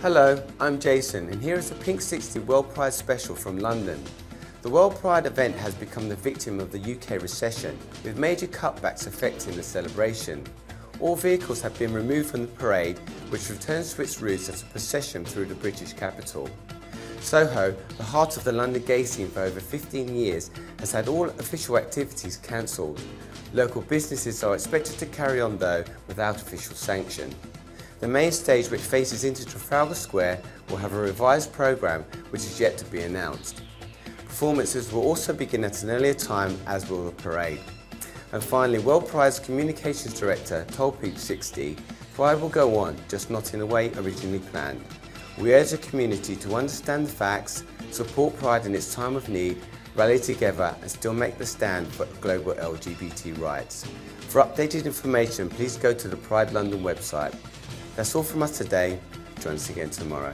Hello, I'm Jason and here is the Pinksixty World Pride special from London. The World Pride event has become the victim of the UK recession with major cutbacks affecting the celebration. All vehicles have been removed from the parade which returns to its roots as a procession through the British capital. Soho, the heart of the London gay scene for over 15 years, has had all official activities cancelled. Local businesses are expected to carry on though without official sanction. The main stage which faces into Trafalgar Square will have a revised programme which is yet to be announced. Performances will also begin at an earlier time as will the parade. And finally, World Pride's Communications Director told Pinksixty, Pride will go on, just not in the way originally planned. We urge the community to understand the facts, support Pride in its time of need, rally together and still make the stand for global LGBT rights. For updated information, please go to the Pride London website. That's all from us today. Join us again tomorrow.